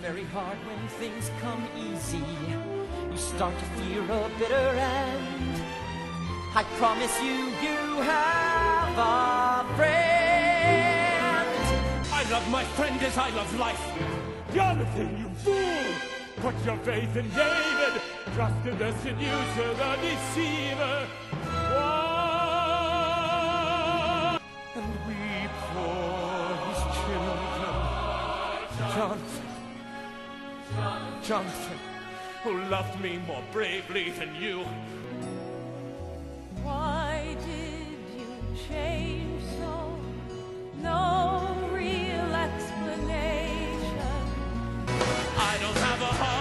very hard when things come easy. You start to fear a bitter end. I promise you, you have a friend. I love my friend as I love life. Jonathan, you fool! Put your faith in David. Trust in the seducer, the deceiver. Why? And weep for his children. Jonathan. Jonathan, who loved me more bravely than you. Why did you change so? No real explanation. I don't have a heart.